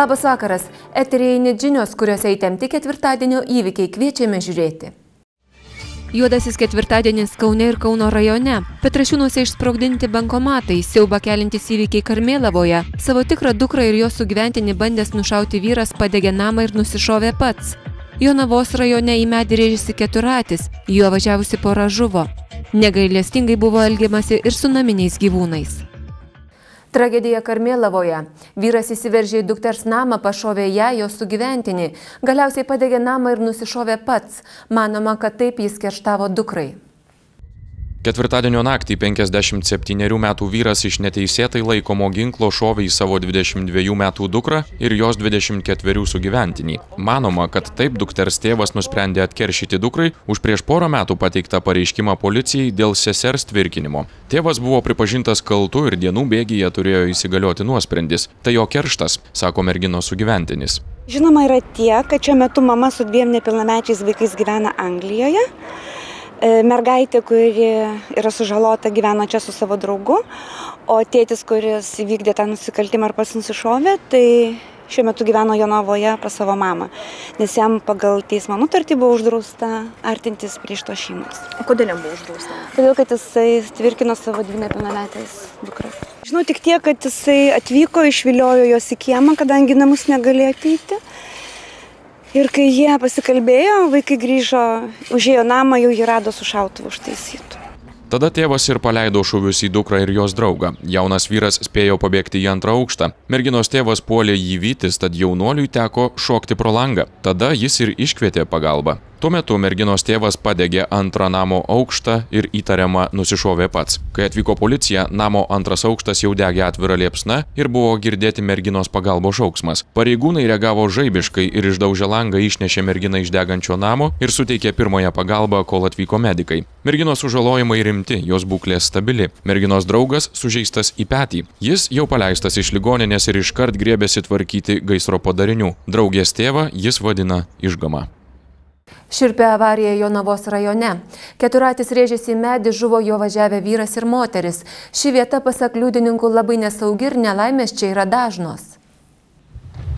Labas vakaras. Eterėjai žinios, kuriuose įtemti ketvirtadienio įvykiai kviečiame žiūrėti. Juodasis ketvirtadienis Kaune ir Kauno rajone. Petrašiūnuose išsprogdinti bankomatai, siauba kelintis įvykiai Karmėlavoje. Savo tikrą dukrą ir jos sugyventinį bandęs nušauti vyras padegė namą ir nusišovė pats. Jonavos rajone į medį rėžėsi keturatis, juo važiavusi pora žuvo. Negailestingai buvo elgiamasi ir su naminiais gyvūnais. Tragedija Karmėlavoje. Vyras įsiveržė į dukters namą, pašovė ją, jos sugyventinį. Galiausiai padegė namą ir nusišovė pats. Manoma, kad taip jis kerštavo dukrai. Ketvirtadienio naktį 57 metų vyras iš neteisėtai laikomo ginklo šovė į savo 22 metų dukrą ir jos 24 sugyventinį. Manoma, kad taip dukters tėvas nusprendė atkeršyti dukrai už prieš porą metų pateiktą pareiškimą policijai dėl sesers tvirkinimo. Tėvas buvo pripažintas kaltu ir dienų bėgyje turėjo įsigalioti nuosprendis. Tai jo kerštas, sako merginos sugyventinis. Žinoma yra tie, kad šiuo metu mama su dviem nepilnamečiais vaikais gyvena Anglijoje. E, mergaitė, kuri yra sužalota, gyveno čia su savo draugu, o tėtis, kuris įvykdė tą nusikaltimą ar pats nusišovė, tai šiuo metu gyveno Jonavoje pas savo mamą, nes jam pagal teismo nutartį buvo uždrausta artintis prieš to šeimos. O kodėl jam buvo uždrausta? Todėl, kad jisai tvirkino savo dvi nepilnametės dukras. Žinau tik tiek, kad jisai atvyko, išviliojo jos į kiemą, kadangi namus negalėjo ateiti. Ir kai jie pasikalbėjo, vaikai grįžo, užėjo namą, jau jį rado su šautuvu užtaisytų. Tada tėvas ir paleido šuvius į dukrą ir jos draugą. Jaunas vyras spėjo pabėgti į antrą aukštą. Merginos tėvas puolė jį vytis, tad jaunuoliui teko šokti pro langą. Tada jis ir iškvietė pagalbą. Tuo metu merginos tėvas padegė antrą namo aukštą ir įtariamą nusišovė pats. Kai atvyko policija, namo antras aukštas jau degė atvira liepsna ir buvo girdėti merginos pagalbos šauksmas. Pareigūnai reagavo žaibiškai ir išdaužę langą išnešė merginą iš degančio namo ir suteikė pirmąją pagalbą, kol atvyko medikai. Merginos sužalojimai rimti, jos būklė stabili. Merginos draugas sužeistas į petį. Jis jau paleistas iš ligoninės ir iškart griebėsi tvarkyti gaisro padarinių. Draugės tėvą jis vadina išgama. Širpė avarija Jonavos rajone. Keturatis rėžėsi į medį, žuvo jo važiavę vyras ir moteris. Ši vieta, pasak liudininkų, labai nesaugi ir nelaimės čia yra dažnos.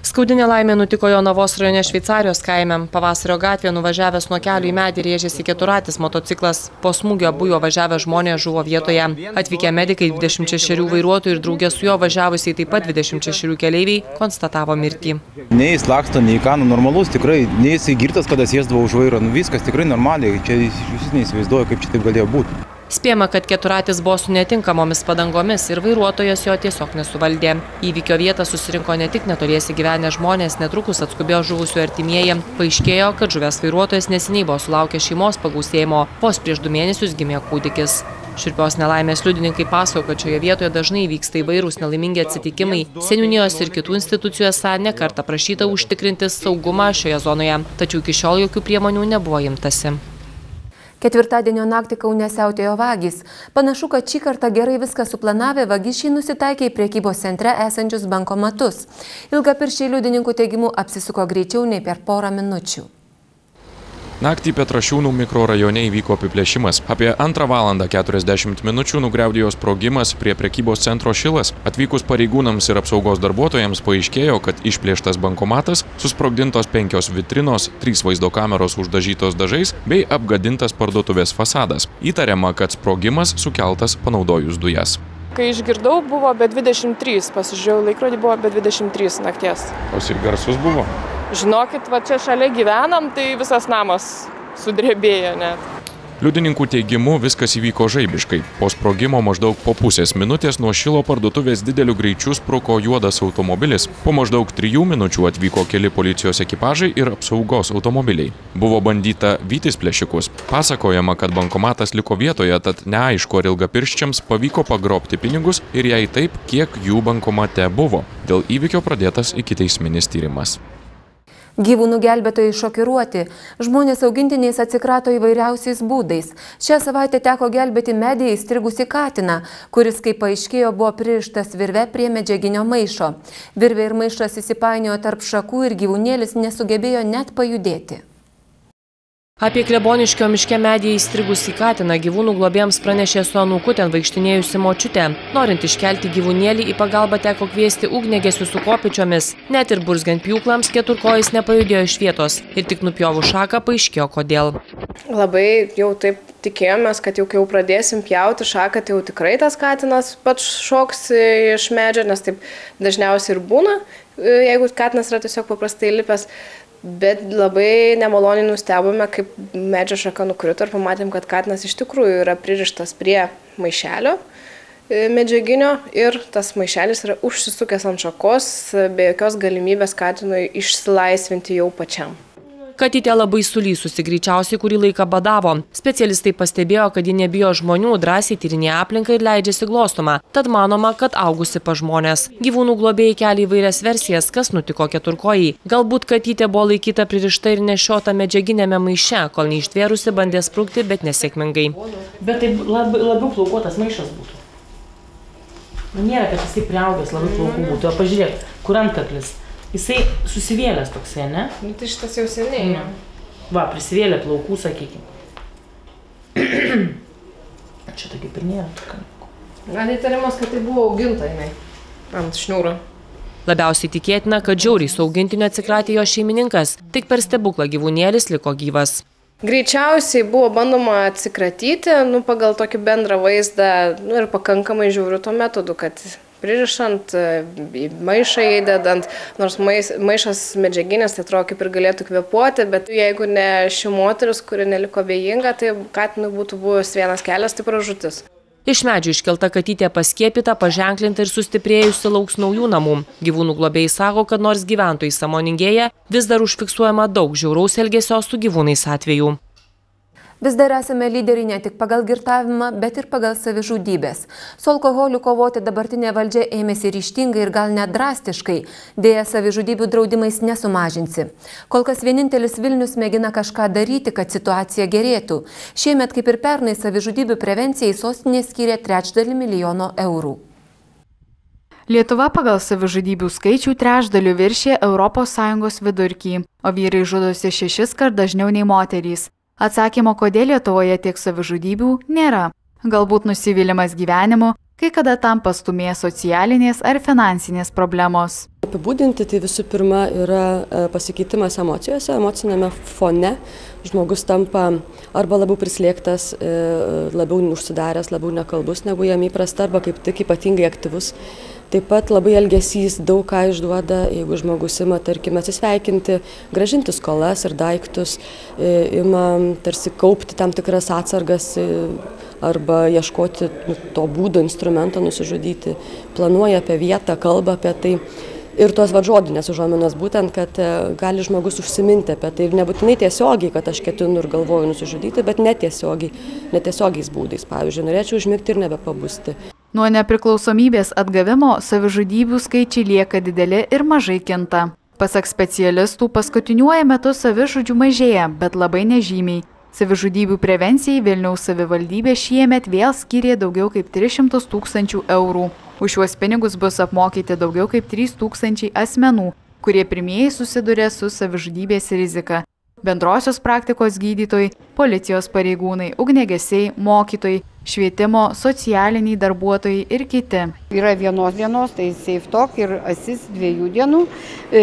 Skaudi nelaimė nutiko Jonavos rajone Šveicarijos kaime. Pavasario gatvėje nuvažiavęs nuo kelių į medį rėžėsi keturatis motociklas. Po smūgio abu jo važiavę žmonės žuvo vietoje. Atvykę medikai 26 vairuotojų ir draugė su juo važiavusiai taip pat 26 keleiviai konstatavo mirtį. Nei jis laksto, nei ką, nu, normalus tikrai, nei jis įgirtas, kada sėsdavo už vairo, nu, viskas tikrai normaliai, čia jūs neįsivaizduoju, kaip čia taip galėjo būti. Spėjama, kad keturatis buvo su netinkamomis padangomis ir vairuotojas jo tiesiog nesuvaldė. Įvykio vietą susirinko ne tik netoliesi gyvenę žmonės, netrukus atskubėjo žuvusių artimieji. Paaiškėjo, kad žuvęs vairuotojas neseniai buvo sulaukęs šeimos pagausėjimo, vos prieš du mėnesius gimė kūdikis. Širpios nelaimės liudininkai pasako, kad šioje vietoje dažnai vyksta įvairūs nelaimingi atsitikimai. Seniūnijos ir kitų institucijų esą nekarta prašyta užtikrinti saugumą šioje zonoje, tačiau iki šiol jokių priemonių nebuvo imtasi. Ketvirtadienio naktį Kaune siautėjo vagys. Panašu, kad šį kartą gerai viską suplanavę vagysčiai nusitaikė į priekybos centre esančius bankomatus. Ilga piršiai liudininkų teigimų apsisuko greičiau nei per porą minučių. Naktį Petrašiūnų mikrorajone įvyko apiplėšimas. Apie 2 valandą 40 minučių nugriaudėjo sprogimas prie prekybos centro Šilas. Atvykus pareigūnams ir apsaugos darbuotojams paaiškėjo, kad išplėštas bankomatas, susprogdintos penkios vitrinos, trys vaizdo kameros uždažytos dažais bei apgadintas parduotuvės fasadas. Įtariama, kad sprogimas sukeltas panaudojus dujas. Kai išgirdau, buvo be 23, pasižiūrėjau laikrodį, buvo be 23 nakties. O ir garsus buvo? Žinokit, va čia šalia gyvenam, tai visas namas sudrebėjo net. Liudininkų teigimu viskas įvyko žaibiškai. Po sprogimo maždaug po pusės minutės nuo šilo parduotuvės dideliu greičiu spruko juodas automobilis. Po maždaug trijų minučių atvyko keli policijos ekipažai ir apsaugos automobiliai. Buvo bandyta vytis plėšikus. Pasakojama, kad bankomatas liko vietoje, tad neaišku, ar ilgapirščiams pavyko pagrobti pinigus ir jei taip, kiek jų bankomate buvo. Dėl įvykio pradėtas ikiteisminis tyrimas. Gyvūnų gelbėtojai šokiruoti. Žmonės augintiniais atsikrato įvairiausiais būdais. Šią savaitę teko gelbėti medį įstrigusi katiną, kuris, kaip paaiškėjo, buvo pririštas virve prie medžiaginio maišo. Virvė ir maišas įsipainiojo tarp šakų ir gyvūnėlis nesugebėjo net pajudėti. Apie kleboniškio miške medį įstrigusį katiną gyvūnų globėjams pranešė su anuku ten vaikštinėjusi močiutė. Norint iškelti gyvūnėlį į pagalbą teko kviesti ugnegesių su kopiečiomis. Net ir burzgiant pjūklams keturkojais nepajudėjo iš vietos ir tik nupjovų šaką paaiškėjo kodėl. Labai jau taip tikėjomės, kad jau kai jau pradėsim pjauti šaką, tai jau tikrai tas katinas pats šoks iš medžio, nes taip dažniausiai ir būna, jeigu katinas yra tiesiog paprastai lipęs. Bet labai nemaloniai nustebome, kaip medžio šaka nukrito ir pamatėm, kad katinas iš tikrųjų yra pririštas prie maišelio e, medžiaginio ir tas maišelis yra užsisukęs ant šakos be jokios galimybės katinui išsilaisvinti jau pačiam. Katytė labai sulysusi, greičiausiai kurį laiką badavo. Specialistai pastebėjo, kad ji nebijo žmonių, drąsiai tyrinėja aplinką ir leidžiasi glostomą. Tad manoma, kad augusi pa žmonės. Gyvūnų globėjai kelia įvairias versijas, kas nutiko keturkojai. Galbūt katytė buvo laikyta pririšta ir nešiota medžiaginėme maiše, kol neištvėrusi bandė sprūkti, bet nesėkmingai. Bet tai labiau, labiau plaukuotas maišas būtų. Nu, nėra, kad jisai priaugęs labai plaukų būtų. O pažiūrėk, kur antkaklis. Jisai susivėlęs toksai, ne? Nu, tai šitas jau seniai. Mm. Va, prisivėlė plaukų, sakykime. Čia kaip ir nėra. Gal įtarimas, kad tai buvo auginta jinai ant šniūro. Labiausiai tikėtina, kad žiauriai su augintiniu atsikratė jo šeimininkas, tik per stebuklą gyvūnėlis liko gyvas. Greičiausiai buvo bandoma atsikratyti, nu, pagal tokį bendrą vaizdą nu, ir pakankamai žiūriu tuo metodu, kad pririšant, e, į maišą įdedant, nors mais, maišas medžiaginis, tai atrodo kaip ir galėtų kvepuoti, bet jeigu ne ši moteris, kuri neliko bejinga, tai katinui būtų buvęs vienas kelias, tai pražutis. Iš medžių iškelta katytė paskiepita, paženklinta ir sustiprėjusi lauks naujų namų. Gyvūnų globėjai sako, kad nors gyventojai samoningėja, vis dar užfiksuojama daug žiauraus elgesio su gyvūnais atvejų. Vis dar esame lyderiai ne tik pagal girtavimą, bet ir pagal savižudybės. Su alkoholiu kovoti dabartinė valdžia ėmėsi ryštingai ir gal net drastiškai. Dėja, savižudybių draudimais nesumažinsi. Kol kas vienintelis Vilnius mėgina kažką daryti, kad situacija gerėtų. Šiemet, kaip ir pernai, savižudybių prevencijai sostinė skyrė trečdalį milijono eurų. Lietuva pagal savižudybių skaičių trečdalių viršė ES vidurkį, o vyrai žudosi šešis kart dažniau nei moterys. Atsakymo, kodėl Lietuvoje tiek savižudybių, nėra. Galbūt nusivylimas gyvenimu, kai kada tam pastumė socialinės ar finansinės problemos. Apibūdinti tai visų pirma yra e, pasikeitimas emocijose, emocinėme fone. Žmogus tampa arba labiau prislėgtas, e, labiau užsidaręs, labiau nekalbus negu jam įprasta, arba kaip tik ypatingai aktyvus taip pat labai elgesys daug ką išduoda jeigu žmogus ima tarkim atsisveikinti grąžinti skolas ir daiktus e, ima tarsi kaupti tam tikras atsargas e, arba ieškoti nu, to būdo instrumento nusižudyti planuoja apie vietą kalba apie tai. Ir tos vat žodinės užuominos būtent kad e, gali žmogus užsiminti apie tai ir nebūtinai tiesiogiai kad aš ketinu ir galvoju nusižudyti bet netiesiogiai netiesiogiais būdais. Pavyzdžiui norėčiau užmigti ir nebepabusti Nuo nepriklausomybės atgavimo savižudybių skaičiai lieka dideli ir mažai kinta. Pasak specialistų, paskutiniuoju metu savižudžių mažėja, bet labai nežymiai. Savižudybių prevencijai Vilniaus savivaldybė šiemet vėl skyrė daugiau kaip 300 tūkstančių eurų. Už šiuos pinigus bus apmokyti daugiau kaip 3 tūkstančiai asmenų, kurie pirmieji susiduria su savižudybės rizika. Bendrosios praktikos gydytojai, policijos pareigūnai, ugnegesiai, mokytojai, švietimo, socialiniai darbuotojai ir kiti. Yra vienos dienos, tai SafeTalk ir ASIS dviejų dienų e,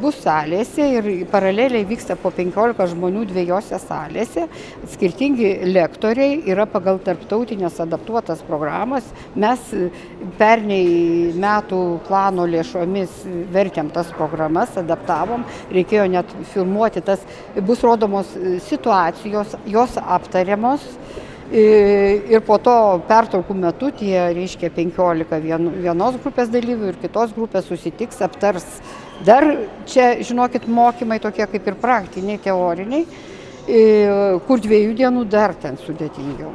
bus salėse ir paraleliai vyksta po 15 žmonių dviejose salėse. Skirtingi lektoriai yra pagal tarptautinės adaptuotas programas. Mes perniai metų plano lėšomis vertėm tas programas, adaptavom, reikėjo net filmuoti tas, bus rodomos situacijos, jos aptariamos Ir po to pertraukų metu tie, reiškia, 15 vienos grupės dalyvių ir kitos grupės susitiks, aptars. Dar čia, žinokit, mokymai tokie kaip ir praktiniai, teoriniai, kur dviejų dienų dar ten sudėtingiau.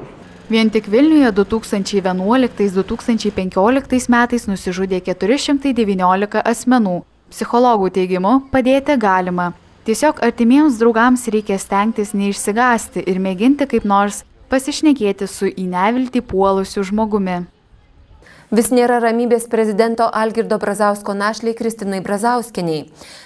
Vien tik Vilniuje 2011-2015 metais nusižudė 419 asmenų. Psichologų teigimu, padėti galima. Tiesiog artimiems draugams reikia stengtis neišsigasti ir mėginti kaip nors pasišnekėti su į neviltį puolusiu žmogumi. Vis nėra ramybės prezidento Algirdo Brazausko našliai Kristinai Brazauskiniai.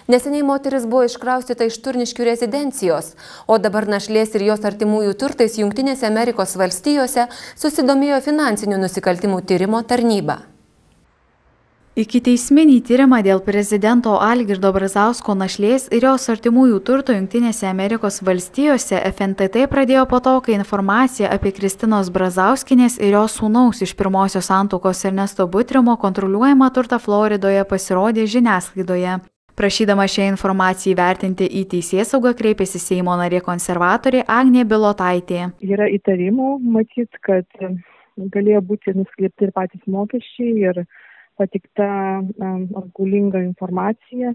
Neseniai moteris buvo iškraustyta iš turniškių rezidencijos, o dabar našlės ir jos artimųjų turtais Junktinėse Amerikos valstijose susidomėjo finansinių nusikaltimų tyrimo tarnyba. Iki teisminį tyrimą dėl prezidento Algirdo Brazausko našlės ir jos artimųjų turto Junktinėse Amerikos valstijose FNTT pradėjo po to, kai informacija apie Kristinos Brazauskinės ir jos sūnaus iš pirmosios santokos Ernesto Butrimo kontroliuojamą turtą Floridoje pasirodė žiniasklaidoje. Prašydama šią informaciją įvertinti į teisėsaugą kreipėsi Seimo narė konservatorė Agnė Bilotaitė. Yra įtarimų, matyt, kad galėjo būti nuslėpti ir patys mokesčiai ir patikta apgaulinga informacija,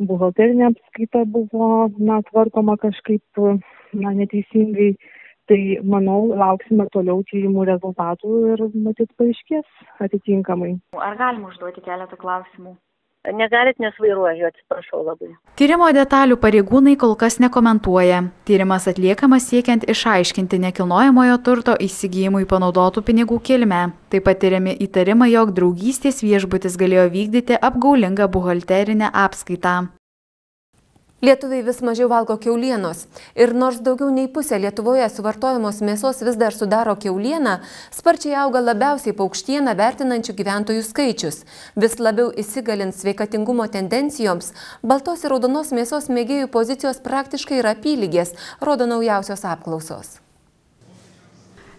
buhalterinė apskaita buvo na, tvarkoma kažkaip na, neteisingai. Tai manau, lauksime toliau tyrimų rezultatų ir matyt paaiškės atitinkamai. Ar galima užduoti keletą klausimų? Negalit, nes vairuoju, atsiprašau labai. Tyrimo detalių pareigūnai kol kas nekomentuoja. Tyrimas atliekamas siekiant išaiškinti nekilnojamojo turto įsigijimui panaudotų pinigų kilmę. Taip pat tyriami įtarimai, jog draugystės viešbutis galėjo vykdyti apgaulingą buhalterinę apskaitą. Lietuviai vis mažiau valgo keulienos ir nors daugiau nei pusė Lietuvoje suvartojamos mėsos vis dar sudaro keulieną, sparčiai auga labiausiai paukštieną vertinančių gyventojų skaičius. Vis labiau įsigalint sveikatingumo tendencijoms, baltos ir raudonos mėsos mėgėjų pozicijos praktiškai yra apylygės, rodo naujausios apklausos.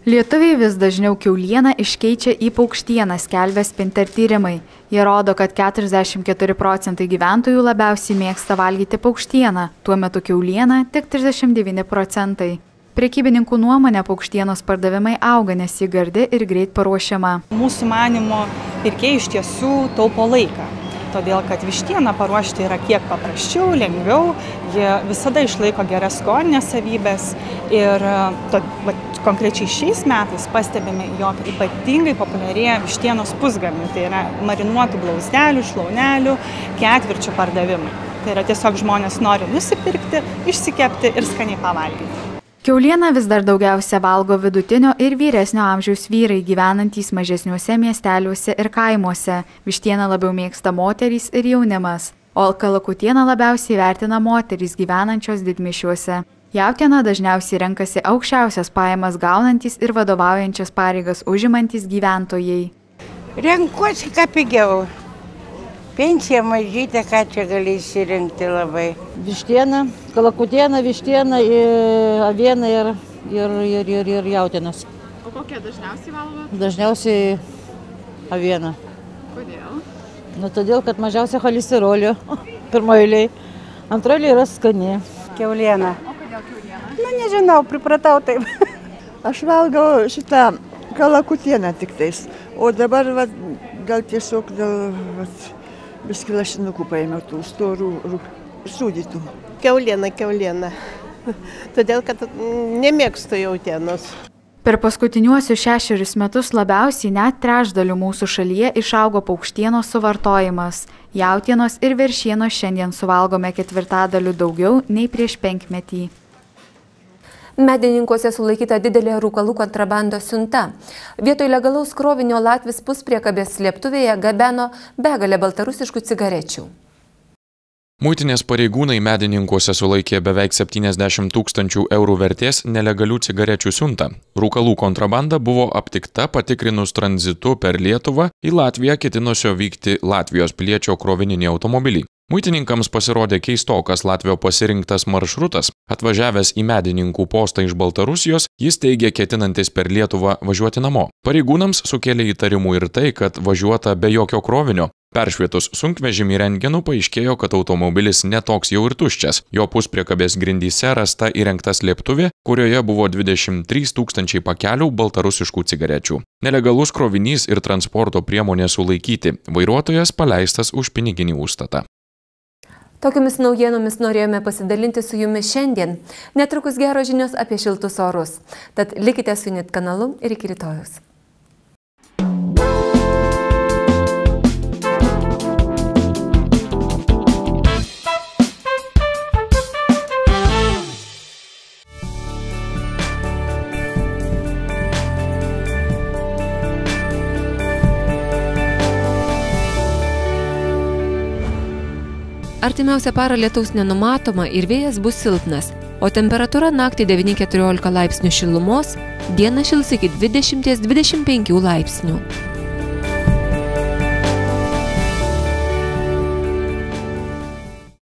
Lietuviai vis dažniau keulieną iškeičia į paukštieną, skelbia Spinter tyrimai. Jie rodo, kad 44 procentai gyventojų labiausiai mėgsta valgyti paukštieną, tuo metu keulieną tik 39 procentai. Prekybininkų nuomonė paukštienos pardavimai auga, nes ji gardi ir greit paruošiama. Mūsų manimo pirkėjai iš tiesų taupo laiką todėl kad vištieną paruošti yra kiek paprasčiau, lengviau, jie visada išlaiko geras skoninės savybės ir to, va, konkrečiai šiais metais pastebime, jog ypatingai populiarėja vištienos pusgamių, tai yra marinuotų blausdelių, šlaunelių, ketvirčių pardavimai. Tai yra tiesiog žmonės nori nusipirkti, išsikepti ir skaniai pavalgyti. Kiaulieną vis dar daugiausia valgo vidutinio ir vyresnio amžiaus vyrai gyvenantys mažesniuose miesteliuose ir kaimuose. Vištieną labiau mėgsta moterys ir jaunimas, o kalakutieną labiausiai vertina moterys gyvenančios didmišiuose. Jautieną dažniausiai renkasi aukščiausias pajamas gaunantis ir vadovaujančias pareigas užimantis gyventojai. Renkuosi ką pigiau. Pensija mažytė, ką čia gali įsirinkti labai. Vištiena, kalakutiena, vištiena, aviena ir, ir, ir, ir, ir jautienas. O kokią dažniausiai valgot? Dažniausiai aviena. Kodėl? Nu, todėl, kad mažiausia cholesterolio pirmoje eilėje. Antroje yra skani. Keuliena. O kodėl kiauliena? Na, nežinau, pripratau taip. Aš valgau šitą kalakutieną tik tais. O dabar va, gal tiesiog dėl... Va, biskį lašinukų paėmiau tų storų sūdytų. Keuliena, keuliena. Todėl, kad nemėgstu jautienos. Per paskutiniuosius šešerius metus labiausiai net trečdalių mūsų šalyje išaugo paukštienos suvartojimas. Jautienos ir veršienos šiandien suvalgome ketvirtadaliu daugiau nei prieš penkmetį. Medininkuose sulaikyta didelė rūkalų kontrabandos siunta. Vietoj legalaus krovinio Latvis puspriekabės slėptuvėje gabeno begalę baltarusiškų cigarečių. Muitinės pareigūnai medininkuose sulaikė beveik 70 tūkstančių eurų vertės nelegalių cigarečių siuntą. Rūkalų kontrabanda buvo aptikta patikrinus tranzitu per Lietuvą į Latviją ketinusio vykti Latvijos piliečio krovininį automobilį. Muitininkams pasirodė keistokas Latvio pasirinktas maršrutas. Atvažiavęs į medininkų postą iš Baltarusijos, jis teigė ketinantis per Lietuvą važiuoti namo. Pareigūnams sukėlė įtarimų ir tai, kad važiuota be jokio krovinio. Peršvietus sunkvežimį rengenų paaiškėjo, kad automobilis netoks jau ir tuščias. Jo puspriekabės grindyse rasta įrengta slėptuvė, kurioje buvo 23 tūkstančiai pakelių baltarusiškų cigarečių. Nelegalus krovinys ir transporto priemonė sulaikyti. Vairuotojas paleistas už piniginį užstatą. Tokiamis naujienomis norėjome pasidalinti su jumis šiandien. Netrukus geros žinios apie šiltus orus. Tad likite su net kanalu ir iki rytojus. Artimiausią parą lietaus nenumatoma ir vėjas bus silpnas, o temperatūra naktį 9-14 laipsnių šilumos, dieną šils iki 20-25 laipsnių.